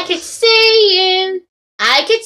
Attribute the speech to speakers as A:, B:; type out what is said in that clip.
A: I could see you. I could